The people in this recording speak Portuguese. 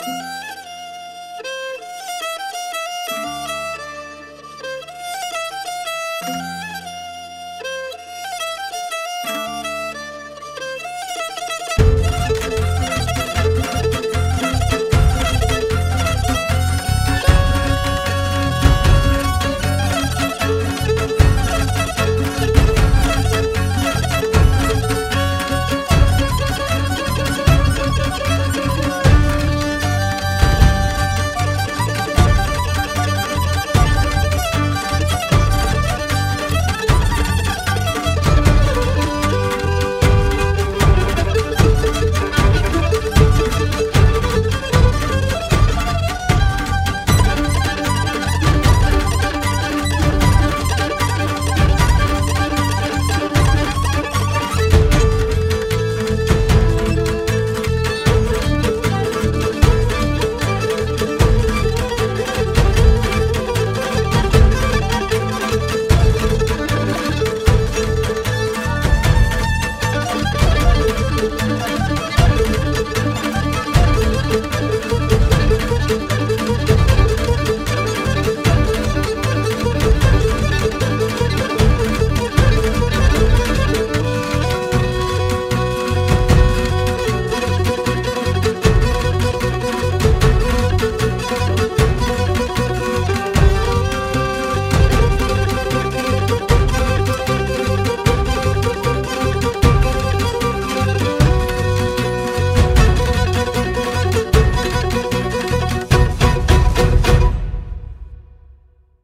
Música